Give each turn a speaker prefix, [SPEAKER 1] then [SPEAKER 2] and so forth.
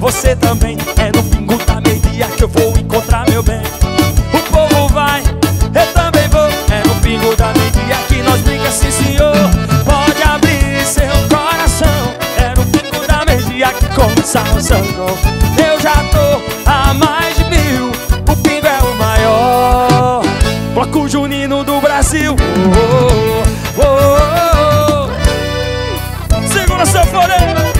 [SPEAKER 1] você também É no pingo da meia que eu vou encontrar meu bem. O povo vai, eu também vou. É no pingo da meia que nós brincamos, sim senhor. Pode abrir seu coração. É no pingo da meia que começa o sangão Eu já tô há mais de mil. O pingo é o maior. Bloco junino do Brasil. Oh, oh, oh, oh. Segura seu floreiro